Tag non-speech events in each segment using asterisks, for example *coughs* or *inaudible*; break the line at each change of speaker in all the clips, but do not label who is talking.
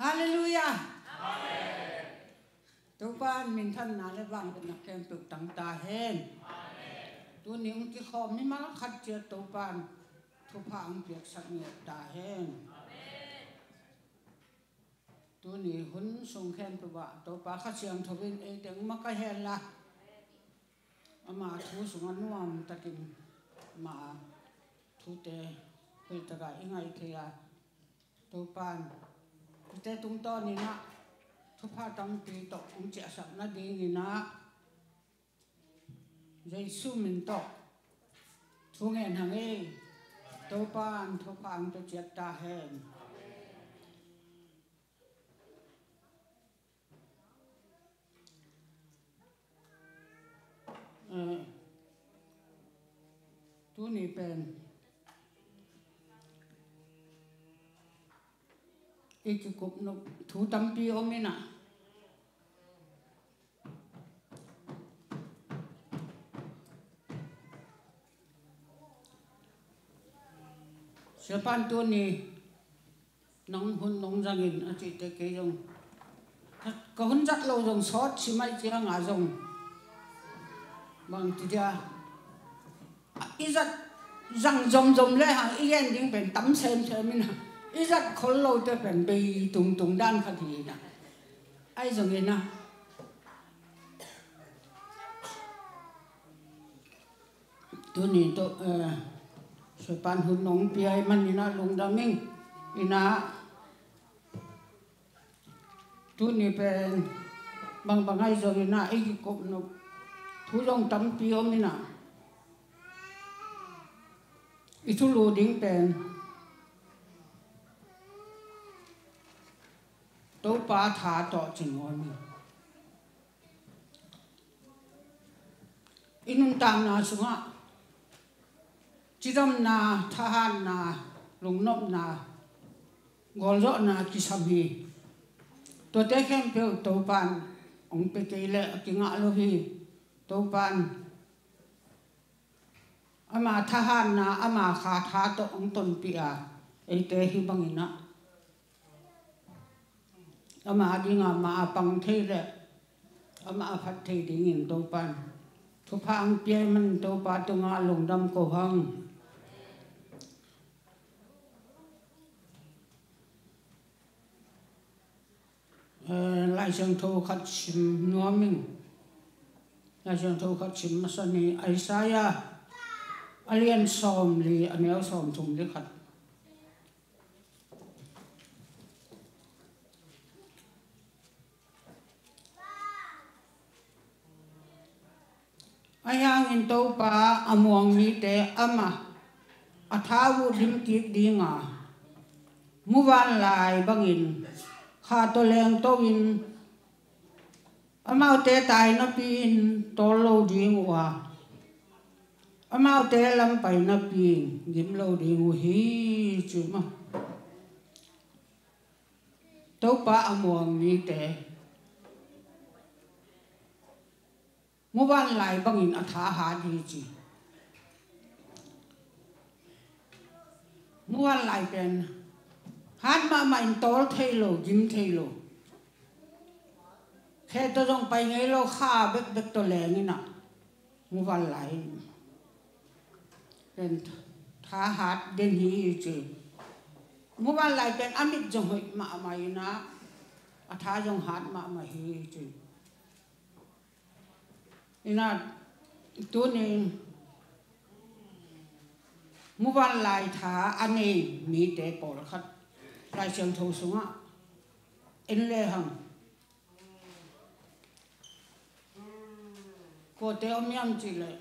Hallelujah. Tu ban min than na le wang เป็นนักแข่งตุกตังตาเห็นตัวนี้มันกี่ขอมนี่มาขัดเจียตัวปานทุพางเปียกสักเงียตาเห็นตัวนี้หุ่นทรงแค้นตัวว่าตัวปลาข้าเชียงทวินเองเด็กมักก็เห็นละอามาทูสงนวมตะกินมาทูเตเฮตระอิงไงเทียตัวปาน แต่ตรงตอนนี้นะ thu pha tam pi to ung che sak na ding ni na Giêsu min to thu ngen hang e to pan thu phang to chet ta hen tu ni pen iki kup no thu tam pi nè. Sẽ ban tuôn nì nóng hôn nóng ra nghìn ở chị tới kế dùng có hôn rất lâu dùng sót, chỉ mấy chỉ là ngả dùng bằng thì ra ít rất rằng dùng dùng lên hàng ít ghen những bền tắm xem xem mình ít rất khó lâu tới bệnh bị tung tung đan khát thì nè ai dùng gì nè tuần này tôi so pan hun nong piai man ina lung daming ina tu ni pen bang bang ai zo ina i ko no thu jong tắm bia om ina ít thu lu ding to tha to ching on mi inun tam na sunga chỉ đâm na tha han na lùng nộp na. Gol rõ na ki sam hi. To te khem pe to pan ong pe ke le ki nga lo hi. To pan ama tha han na ama kha tha to ong ton pi a ei te hi bang ina ama dinga ma pang the le. Ama phat the ding in to pan thu phang pye man to pa to nga lung dam ko hang. Ờ, Lai sang thu khát chim nuo mình. Lai sang thu khát chim mà sao ni ai sai à alien som li anh em som thùng đi khát. Ayang in to pa, amuang ni te, ama. Athawu dim ki dinga. Muwan lai bangin. Kha to leng to in amau te tai na pin to lo ding wa. Amau te lam pai na pin gim lo ding hi, chu ma. To pa amuang ni te. มื่อวานไหลบังอินอัฐาหาดีจีเมื่อวานไหลเป็นฮันมาใหม่ตอลเทโลยิมเทโลแค่ตัวต้องไปไงเราฆ่าเบ็ดเบ็ดตัวแรงนี่นะมื่อวานไหลเป็นท้าหาดเดนฮีจีเมื่อวานไหลเป็นอามิตจงหิมาใหม่นะอัฐาจงฮัดมาใหม่ฮีจี ina tu ni mu van lai tha ấy mi te pol khat lai xiang thâu xuống á in lê hằng cô tế ông nhâm chỉ lại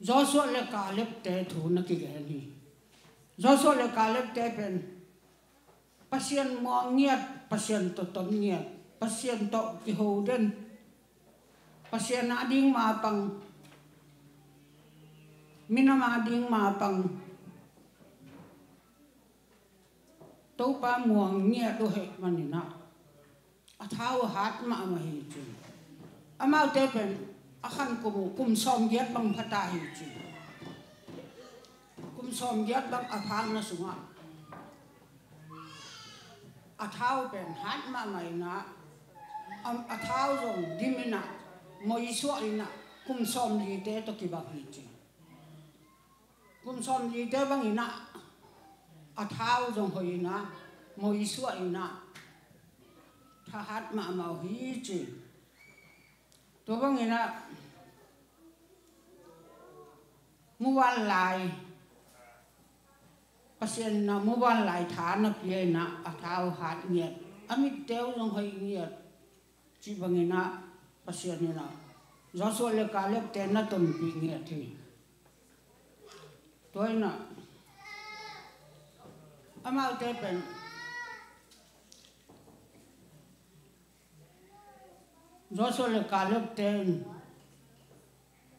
do số lệ cả lếp tế thủ nó kỳ ghé đi do số lệ cả lếp tế bên pasien mo nghiệt pasien to tom nghiệt pasien to ki ho den pasien na ding ma pang mina ma ding ma pang to pa muang nia to he manina a thao hat ma ma hi chu. Amau te pen a khan ko mu kum som giat bang phata hi chu. Kum som giat bang a phang na sunga. A thao pen, hat ma mai na a thao zong dimina mo isu ina kum som li te to ki ba hi chi kum som li te bang ina a thao zong ho ina mo isu ina tha hat ma ma hi chi to bang ina mu wan lai. Pasien na mu wan lai tha na pye na a thao hat nghiet amit teo zong hoi nghiet chi bang ina pasien ina gió le cá lóc tên nó tồn bị nghĩa thì tôi na, âm ao tên, bên gió le cá lóc tên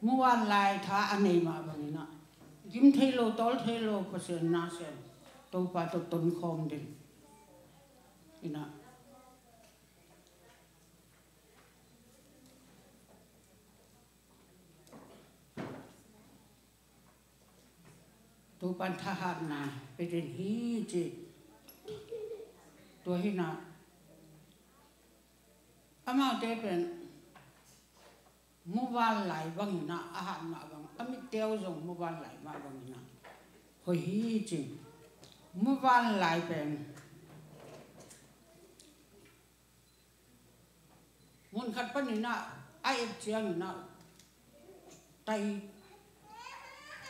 mua ăn lại thả anh ấy mà bằng nè kim thấy lô tol thấy lô có na xem tôi phải tôi tuân không đi na. Tu ban tha thahat na pedin hi chi tu hi na ama te pen mu van lai bang na a han ma bang ami teo jong mu van lai ma bang na ho hi, chi. Mu van lai pen mun khat pan ni na ai chiang na tay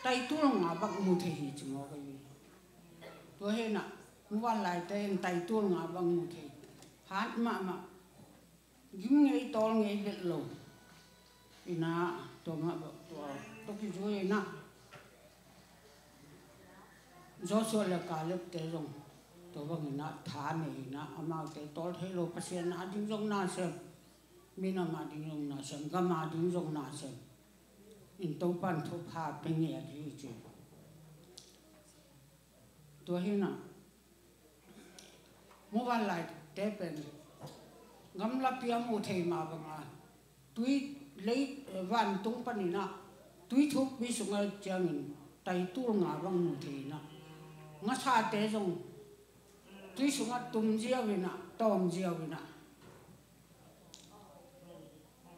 tay tu ngà bạc mu thể hi chứ ngó cái gì? Tôi hay nè mu văn lại tay tay tu ngà bạc mu thể. Hát mà mà những ngay to ngay biết lâu ina tôi mà bạc tôi tôi kêu tôi na do số là cả lớp tế rong to bạc ina thả này na ama tế to thế lâu pasien na đứng rồng na xem mina mà đứng rồng na xem cái mà đứng rồng na xem in to pan thu pha pe nge ri chu to hi na mua van lại te bên, ngam la pia mu thei ma ba nga tui lấy van tung pan na tui thu bi su nga chang in tai tu nga bang mu thei na nga sa te jong tui su nga tum jia vi na tom jia vi na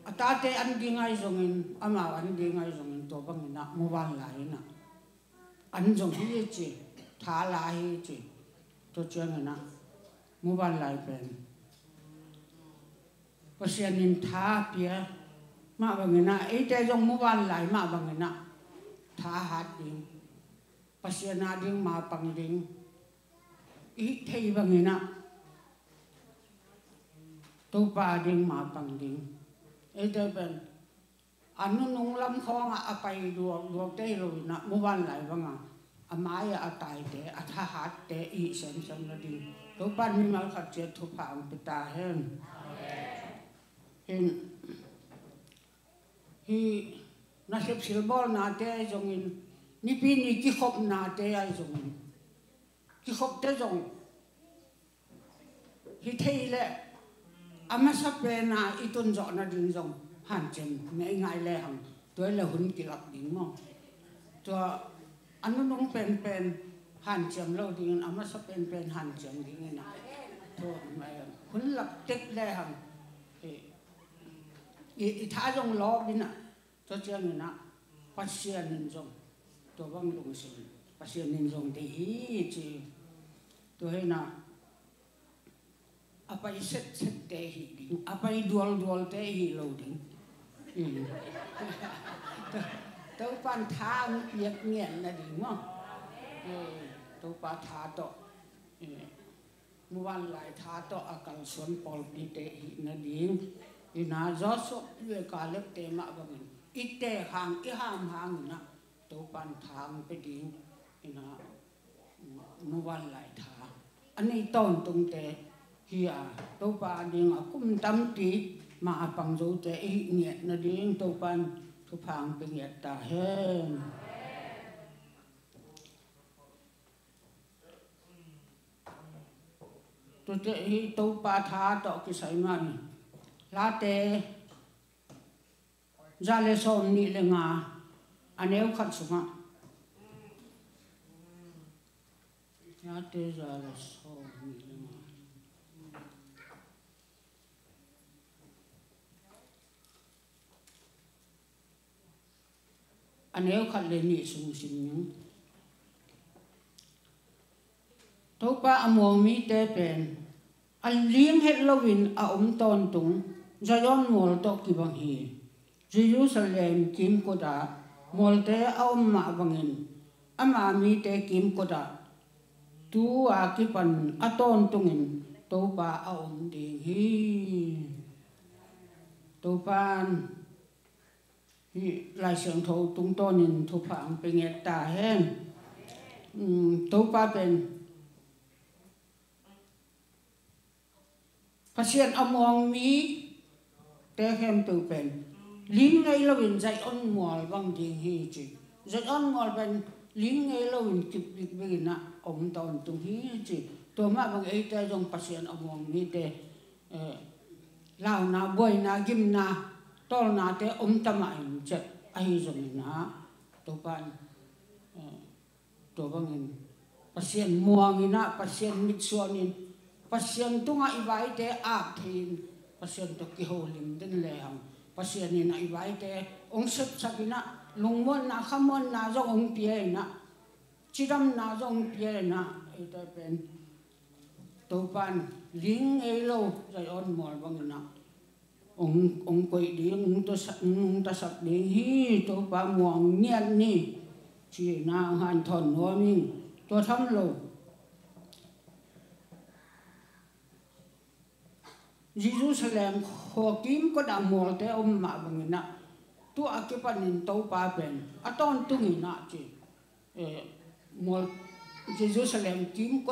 atate an di ngai zongin, ama an di ngai zongin to bang na mua bán lại na an zong hi chi tha la hi chi to nghe na mu wan lai pen pasian in tha pia, ma bang na e te zong mu wan lai ma bang na tha hat ding, pasian na ding, ma pang ding, i thei bang na to pa ding, ma pang ding. เอเดินเป็นอันนู้นนุ่งลำคองอะไปดวงดวงได้เลยนะเมื่อวันไหนบ้างอะอาไม้อาตายแต่อาทหารแต่อีเสมสมนดีทุกบ้านมีมาขัดเจ็ดทุกผ่านปิตาเห็นเห็นที่นักศึกษาบอลนาเตจงินนี่ปีนี้กิขบนาเตไอจงอินกิขบเตจงที่เทยแหละ ama sa pe na itun zo na ding zong han chen me ngai le hang to le hun ki lak ding mo to anu nong pen pen han chen lo ding ama sa pen pen han chen ding na to me hun lak tek le hang e i tha zong lo bin na to chen na pasien nin zong to bang lung sin pasien nin zong de hi chi to he na apa i set set te hi ding apa i dual dual te hi lo ding tau pan tha yak ngien na ding mo tau pa tha to mu wan lai tha to akal son pol pi te hi na ding ina zo so le ka lep te ma ba min i te hang i ham hang na tau pan tha pe ding ina mu wan lai tha ani ton tung te kia à tàu pa ding a kum tam ti ma pang zo te i nge na ding tàu pan thu phang pe nge ta hen tu te hi tàu pa tha to ki sai ma ni la te ra le som ni le nga aneu à khat sunga ya te ra le som ni le nga anh ấy khát lên nhị sung sinh những tàu pa amuang mi te pen anh liêng hết lovin a om ton tung zayon mol to ki bang hi Jerusalem kim ko da mol te a om ma bangin ama mi te kim cô đã tu a ki pan a ton tungin to pa a om ding hi to pan lại sướng thấu tung tôn nhìn thu phạm bên nghe ta hen. Tố ba bên. Phát hiện âm hoàng mỹ tế hem từ bên. Lý ngay là bình dạy ôn mồi bằng gì hi chỉ dạy ôn mồi bên lý ngay là bình kịp kịp bên nã ông toàn tung hi chỉ tôi mà bằng ấy ta dùng phát hiện âm hoàng mỹ tế ờ, lao na bôi na gim na tol na te om ta ma in che ai jong na to pan eh, to bang in. Pasien muang ina, pasien mit suan in. Pasien tunga ibai te a thin pasien to ki holim den le ham pasien ni na ibai te ong sep sakina lungmon na khamon na zo ong pie na chiram na zo ong pie na e te pen. To pan ling e lo zai on mol bang na ông ông quay đi ông ta sắp ông ta sắp đi hi to pa muang nhiên ni chi na han thon no min to tham lo Jerusalem ho kim ko da mol te om ma bang na tu a ke pa nin to pa ben a ton tu ni na chi e ờ, mol Jerusalem kim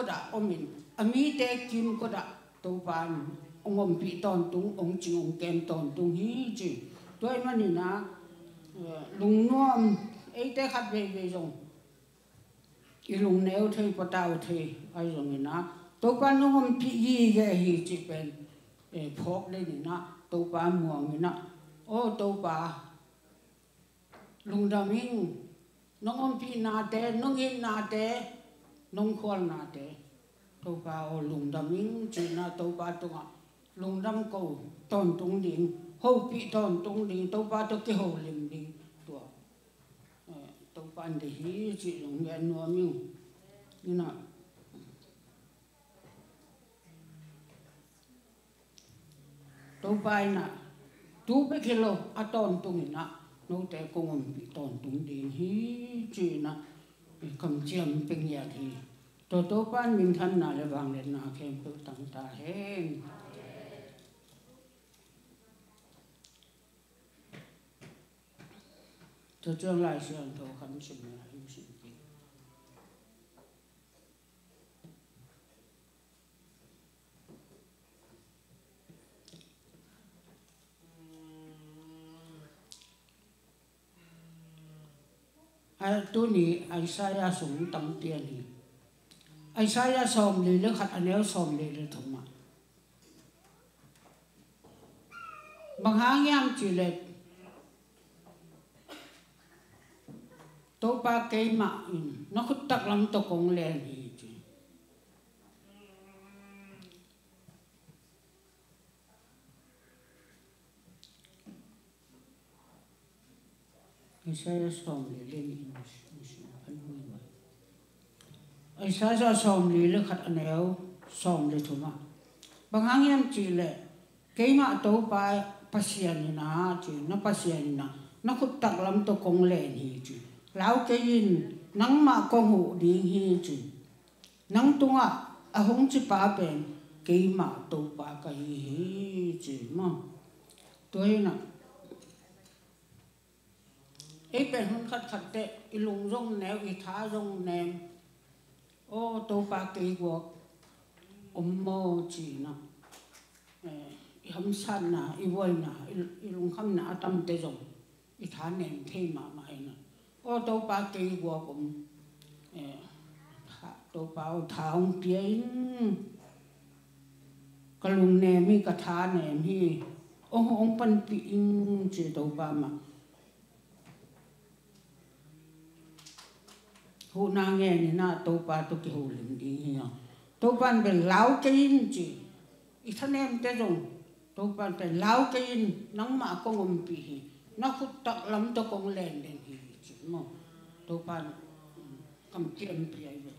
à ko da องอมปีตอนตุงองจิงองเกมตอนตุงฮีจิตัวมันนี่นะลุงน้อมไอ้แต่ขัดไปไปจงอีลุงแนวเทยปตาวเทยไอ้จงนี่นะตัวปานน้อมพียี่แกฮีจิเป็นเอ่อพกได้นี่นะตัวปานหมวงนี่นะโอ้ตัวปาลุงดำมิงน้องอมพีนาเตน้องเอ็นนาเตน้องควรนาเตตัวปาโอ้ลุงดำมิงจีน่าตัวปาตัว lùng năm cầu tồn tung điện hô bị tồn tung điện tâu ba tâu cái hồ liền đi. Tua ờ, tâu ban để hí chị lùng nghe nó như như nào? Tâu ba nè tu biết cái lô a tồn tung nè. Nô tệ công ông bị tồn tung điện hí chị nè. Cầm chiêm bình nhà thì tổ tố ban mình thân là vàng lên nà kèm tự tăng ta hết ta lai tu ni ai sa ya sung tam tia ni ai sa ya som le le khat anel som le le thuma bằng hang yam chỉ tô ba cây mạ nó khúc tắc lắm tô công lên thì Isaiah som le le ni an hui wa Isaiah som le le khat anel som le thuma bangang yam chi le keima to pa e pasian na, chi, na pasian na na. Khut tak lam to kong le lão cái lau nắng mà con ma đi hi ding nắng tung à à a hong ba bên cái mà to ba cái hi chi mà. Tôi nè. Ấy bên hôn khát khát tệ, cái lùng rong nèo cái thá rong nèm ô tô ba cái quốc ôm mơ chỉ nè. Ý hâm san nà ý vôi nà ý lùng khăm nà tâm tê rong ý thá nèm thê mà mày nè ô tô ba kỳ quốc ôm tô ba ô thá nèm ý cái thá nèm hi ông ông pan pi in chỉ ba mà. Hu na nghe ni na to pa to ki hu lim di hi to pan be lau ke in chi i than em te rong to pan be lau ke in. Nang ma ko ngom pi hi na khu tak lam to kong len den mo to pan kam kiam pi ai ve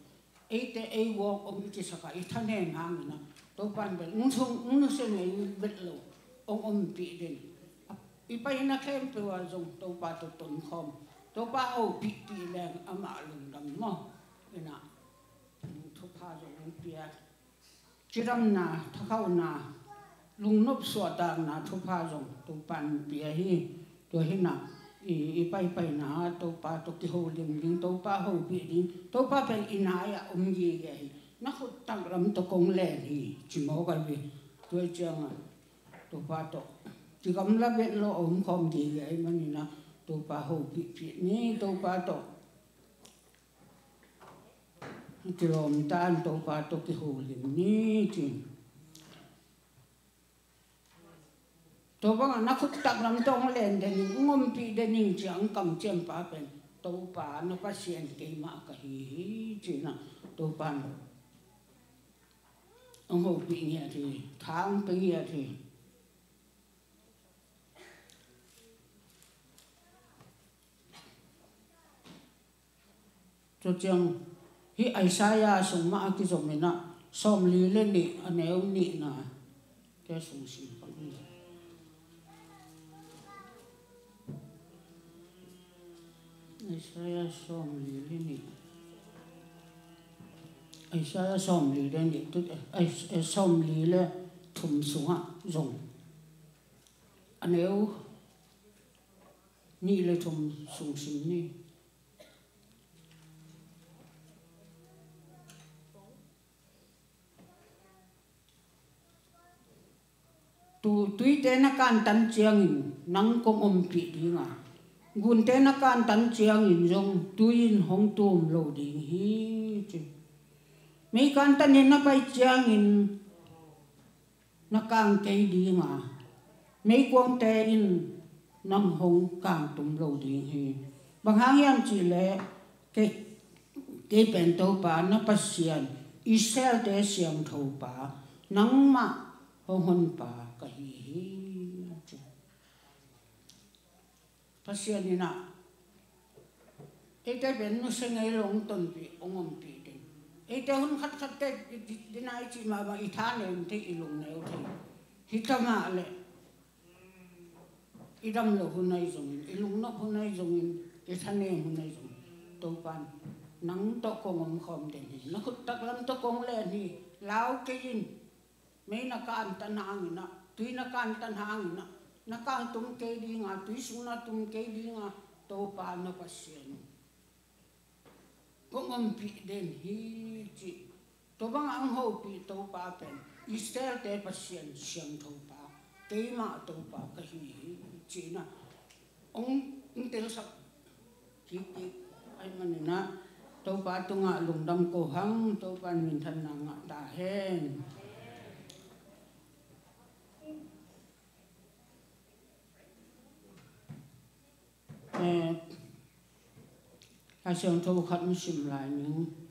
ei te ei wo om ti saka i thane ngang na to pan be ngun sung ngun se i bet lo ong om pi den i pa ina kem pe wa jong to pa to ton khom to pa o pi pi le ama lung dam mo ina to pa jong pi a chiram na thakau na lung nop so ta na to pa jong to pan pi a hi. To hi na i i pai pai na to pa to ki ho lim ding to pa ho bi ding to pa pen ina ya um gi ge na khu tang ram to kong le ni, chi mo ga bi to chang to pa to chi gam la be lo um khom gi vậy ma ni na to pa ho bi bi ni to pa to chỉ làm tan to pa to ki ho liền ni, chi tôi bảo nó khúc tập làm trong lên để những ngom bị để những chẳng cầm chân bà bên tôi bà nó phát hiện cái mà cái chứ nè tôi bà ông hồ bị nhẹ thì tháng bị nhẹ thì cho chăng hi Isaiah sung ma ki zo xong som li le ni aneu ni na. Ke sung sim pa ni Isaiah som li le ni Isaiah som li le ni tu som li le thum sunga zong sung tu tui te na kan tan chiang nang kong om pi di nga gun te na kan tan chiang in jong tuin hong tum lo ding hi chi mi kan tan na pai chiang in na kang ke di nga mi kwang te in nam hong kang tum lo ding hi bang hang yam chi le ke ke pen to pa na pasian isel te siam tho pa nang ma hong hon pa pasien ina ite ben no sengai long ton pi ongom pi den ite hun khat khat te dinai chi ma ba ithane te ilung ne o the hitama le idam lo hunai zong ilung no hunai zong ithane hunai zong to pan nang to kong khom den na khut tak lam to kong le ni, lao ke yin. Mấy na kan tan hang na tui na kan tan hang na na tung tum ke di nga tui su na tum ke di nga to pa na pasien ko ngom pi den hi chi to bang ang ho pi to pa pen istel te pasien siang to pa te ma to pa ka hi chi na ông ông tel sa ki ki ai man na to pa tu nga lung dam ko hang to pa min than na nga ta hen 네. 아시안 더 관심 라인.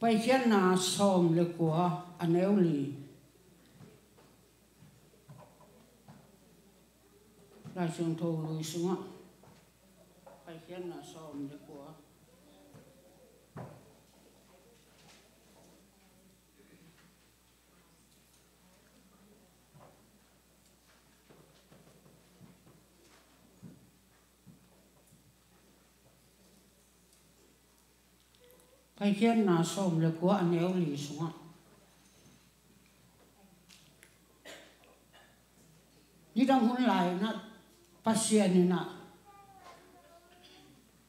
바이견나 솜 레코아 아네올리. 라시안 더 루이스마. 바이견나 솜 레코 kai hian na som le kwa an eu li sunga ni dang hun lai na pasian ni na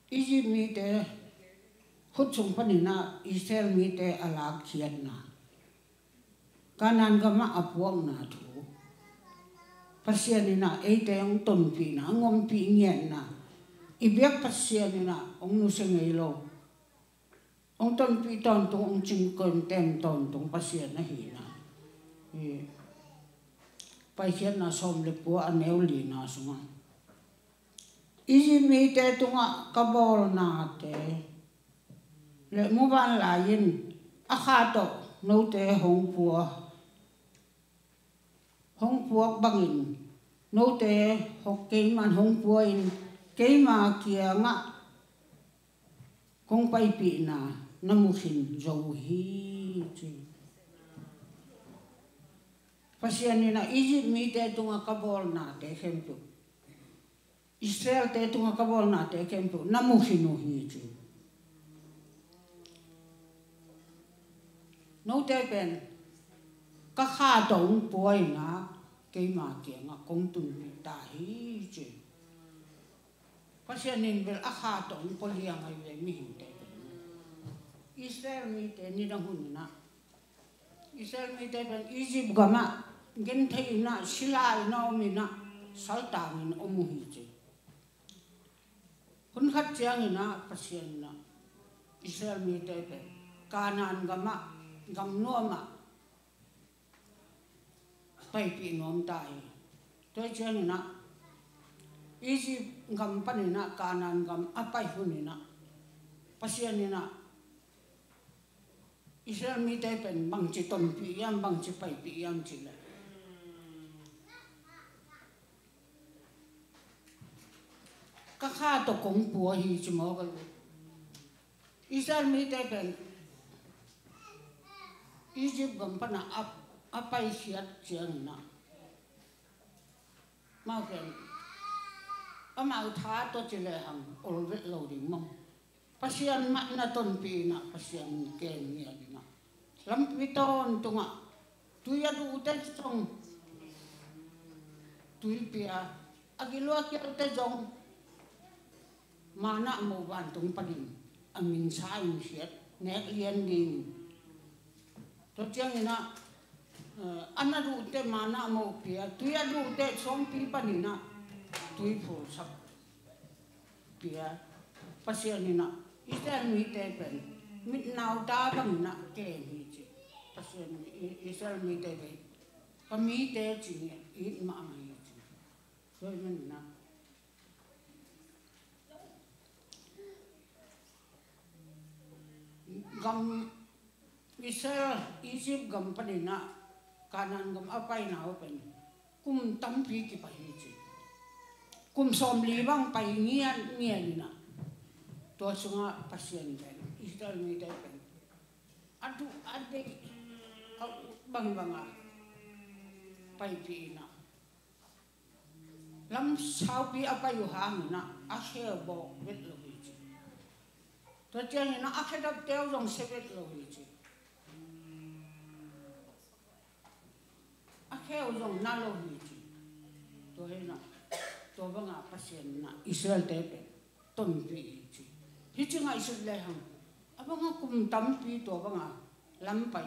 i gì mi te khut chung pa ni na israel mi te alak chian na kanan ga ma apuang na thu pasian ni na e te ong ton pi na ngom pi ngen na i phát pasian ni na ông nu se ngei lâu ông ton bị ton tung ông chim cơn tem ton tung sĩ na hi na pai hian na som le pu anh neu li na sunga iji mi te cá bò na te le mua bán lại yin a kha to no te hong pu hong bằng bangin nấu te học ke mà hong pu in cái mà kia nga không phải bị na năm mu hin zo hi chi pasian ni na Egypt mi te tunga kabol na te kempu Israel te tunga kabol na te kempu na mu hin hi chi no te pen ka kha dong poi na ke ma kia nga kong tun pi ta hi chi pasian nin bel a kha dong po liang ai ve mi hin te Israel mi te ni dang hun na Israel mi te pen Egypt gama gen thei na sila na mi na salta ta na omu hi chi hun khat chiang na pasien na Israel mi te pe kanan gama gam no ma pai pi nom tai. Tôi chiang na Egypt gam pan na kanan gam apai hu na pasien na Israel mi te pen, bang chi ton pi yam bang chi pai pi yam chi la ka kha to kong pu hi chi mo ga Israel mi te pen, Egypt gam pa na ap, apai siat chiang na. Mau ken amau tha to chi le ham ol lo ding mong. Pasian ma na ton pi na, pasian ken ni lam pi ton tunga tu ya du te song tu pia agilo ki te jong mana mo ban tung panin amin sai siat nek lien ding to chiang ina ana du te mana mo pia tu ya du te song pi panina tu pu sak pia pasian ina Israel mi te pen mit nau ta bang na ke mi chi pasian Israel mi te pen ka mi te chi ni it ma ma chi so men na gam Israel Egypt gam pa na kanan gam apay na open kum tampi ki pa hi chi kum som li bang pa ngian ngian na to sunga pasien ben Israel mi dai ben adu bằng bằng à? Bay đi na lắm sao bị à bay hàng na à xe bộ biết lâu đi chứ? Tôi chơi na à khi đập tiêu dòng xe biết lâu đi chứ? À khi dòng na lâu đi chứ? Tôi hay na tôi bằng vâng à phát hiện na Israel tép tuần bị chứ? Hết chứ ngay Israel hàng à bằng à vâng cùng tâm bị tôi bằng à lắm bảy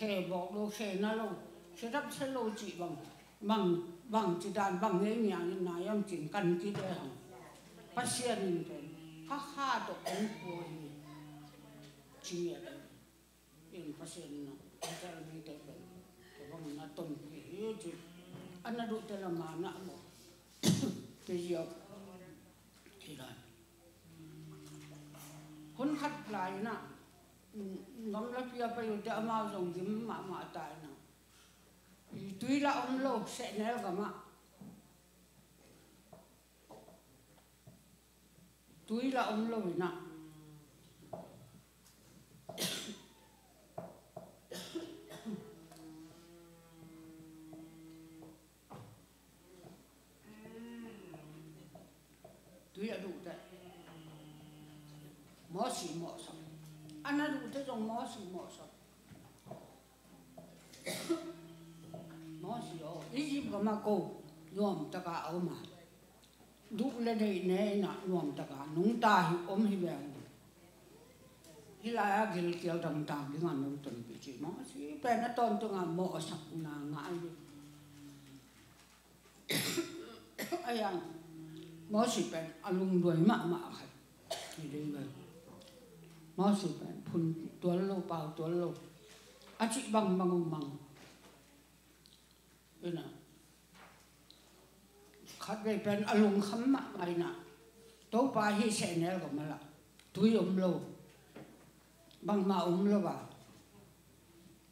lam bỏ in khe nó lo sẽ na sẽ se chị bằng lo bằng chị đàn, bằng chi nhà như này em chỉ cần cái đây kan bác sĩ hang pasien in pe ha ha to en po ni chi ya in pasien na ta ni te pe to bang cái ton pi hi chi ana du nó la ma na mo pe yo thì là hôn khát lại na ngắm lá phía bây giờ đã mau dùng kiếm mà mà tài na tuy là ông lô sẽ nè cả mà tuy là ông lô na tuy là đủ đấy. Mỏ xì mỏ anh nói đủ thế trong mỏ xì mỏ sập mỏ xì ô ý gì mà mà cô ta cả áo mà. Đủ lên đây này nè nuông ta cả. Nung ta hi ôm hi về hi lại à gil kiel dam ta đi ngang nung tuần bị chỉ mỏ xì bên nó tôn tôi ngang mỏ sập nà ngã đi. Ai ăn mỏ xì bên alung à đuôi mạ mạ khai thì đi máu sụp phun tuấn lâu bao tuấn lâu à chị bằng bằng bằng bằng đây nè khát về bên alung khắm mà này nè tố ba hi sẽ nè của mà là, túi ôm lâu bằng mà ôm lâu bà.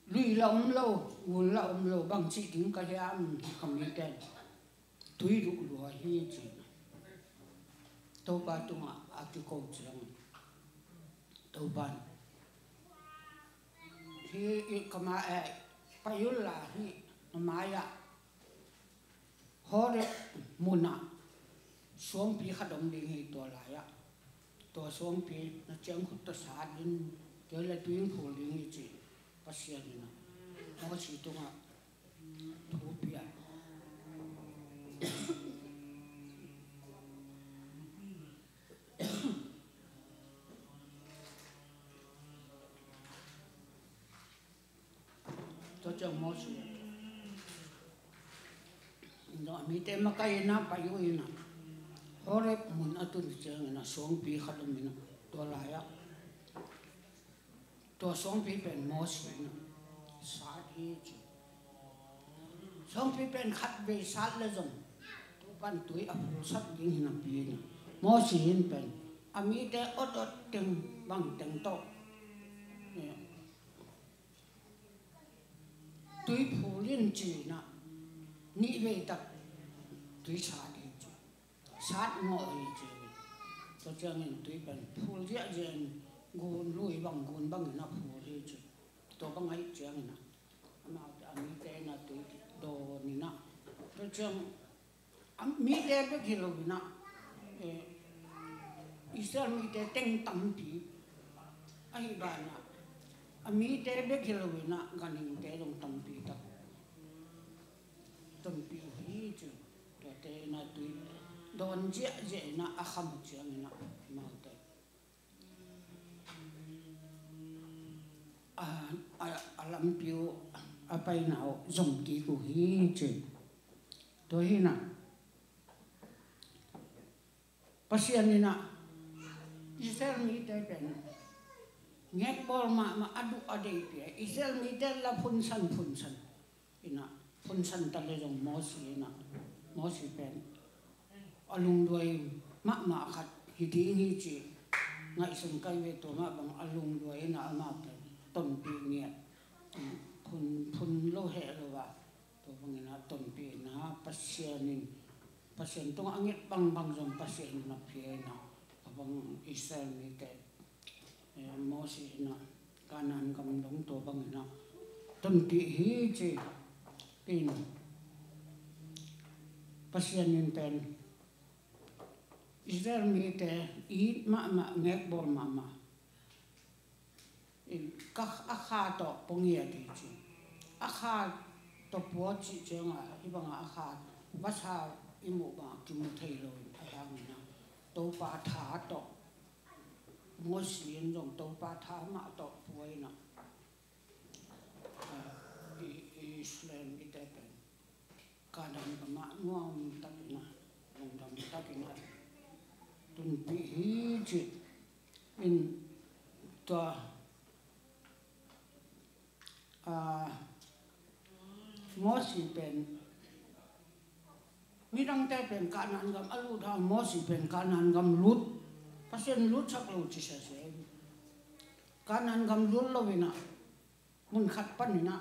Lui là ôm lâu vốn là ôm lâu bằng chị tiếng cái hea mình không đi tên. Túi đủ lúa hi chị. Tố ba tung à à cái câu chuyện tàu bàn thì cái có mà ai phải yêu là hi mà ya họ đấy muna xuống pi khát đồng đình hi tua lại ya tua xuống phía nó chẳng có tua sát đến tới là tuyến phủ đình hi chứ, có xe đi nó nó chỉ tung à thu pi cho chồng mua sữa rồi mi te mà cái na pa yu ina muốn mun atun chang na song pi lắm na tua lại á. Tua song pi bên mo si na sát đi chứ. Song pi bên khát be sát le rồi, tu ban tuổi ấp sát đi na pi na mo si bên pen ami te ớt ớt từng bằng từng to tui phụ lin chi na ni về tập. Tùy xa đi chứ sát ngọ đi cho cho nên tùy bần phù dễ dễ nguồn lùi bằng nguồn bằng nó phù đi chứ tôi bằng ấy chứ nè. Mà anh tế là tùy đồ nè nè cho cho anh mi được hiểu nè Israel mi tên tâm bị ai bà nè anh mi tế được hiểu nè gần tế đồng tâm bị ta. Tâm bị hi chu, to te na tu don je je na a kham chu ang na ma te. A a a lam piu, a pai nao, zong ki ku hi chu. To hi na. Pasian ni na Israel mi te pen ngek bol ma ma adu ade pi Israel mi te la phun san phun san ina phun san ta le rong mo si na mo si pen. Alung doi ma ma khat hi ti ni chi. Ngai sum kai ve to ma bang alung doi na ma pe ton pi nge phun phun lo he lo wa to bang na ton pi na pasien ni pasien tong angit bang bang jong pasien na pi na bang israel mi mô sĩ si na kanan cầm đống tổ bằng na tâm ti hí chi tin pasien in tên, Israel mi te i ma ma ngek bor ma ma in ka a kha to pongia ti chi a kha to po chi che nga i ba nga a kha ba sa i mo ba ki mo thei lo a da mi na to pa tha to mo si en dong to pa tha ma to puai na Islam uh, i te pen kadang kama nuang tak na nong đồng tak na tuần bị hí chi in to à, uh, mỗi si bên mi dang te pen kanan gam alu mỗi mo si pen kanan gam lut pasien lut sak lo chi sa se kanan gam lut lo wina mun khat pan ni na.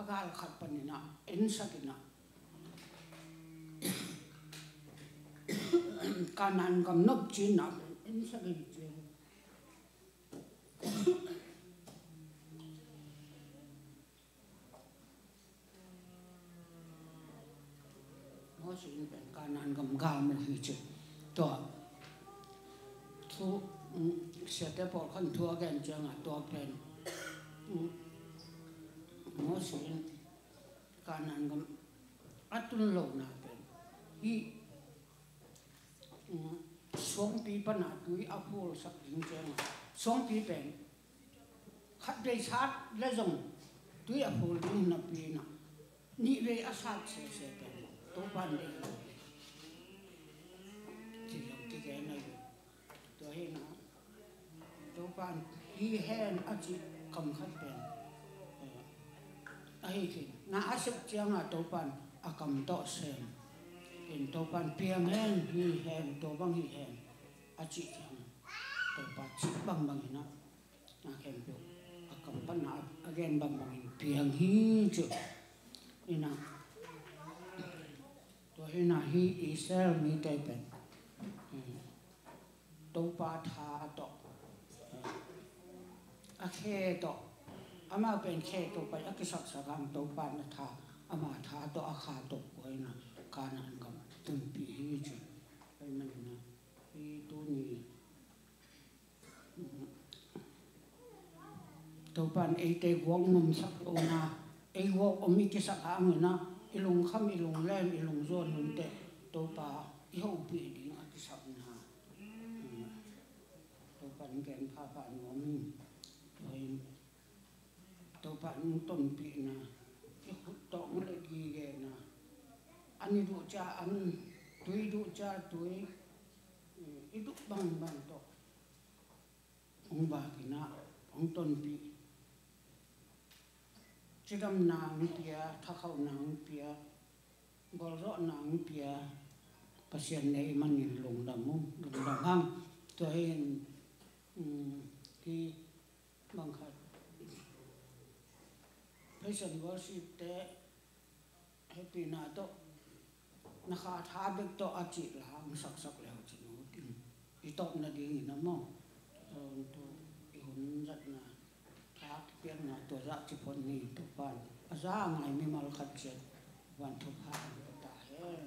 Agal khat pan ni na. En sakina *coughs* kanan gam nop chi na. En sakin chi. *coughs* mo si pen kanan gam ga mo hi chi to thu sẽ te por khan thua gen chang a to pen mo si kanan gam atun lo na pen hi xuống pi pa na tui a phul sak ding chang xuống pi pen khat dei sát le zong tui a phul ding na pi na ni ve a sát se se pen to ban de chỉ lòng cái cái này to he na to pan hi hen a chi kam khat pen a ờ, hi ki na a sep chang a to pan a kam to sem in to pan piang hen hi hen to bang hi hen a chi chang to pa chi bang bang na na kem pyo a kam pan na again bang bang piang hi chu ina to he na hi isel mi tai pen to pa tha to a khe to ama pen khe to pa a ki sak sakam to pa na tha ama tha to a kha to ko na ka na ngam tum pi hi chu ai na na i tu ni to pan e te gwang mum sak o na e wo o mi ki sak ang na ilung kham, ilung len, ilung zon nun te. To pa i ho pi ding a ki sak na to pan gen pha pa no mi oi to pan ton pi na i khut to mo le gi ge na ani du cha an tui du cha tui i ừ, du bang bang to ông bà thì na ông tôn bị chỉ đâm nàng bia thắc hậu nàng bia bỏ rõ nàng bia bác sĩ này mà nhìn lùng đầm mông lùng đầm hăng cho nên khi bằng khát patient worship te happy na to nakha tha bek to achi la ang sak sak le chi no tin i top na ding na mo to i hun zat na thác pian na to za chi pon ni to pan a za ngai mi mal khat che wan thu pha ta hen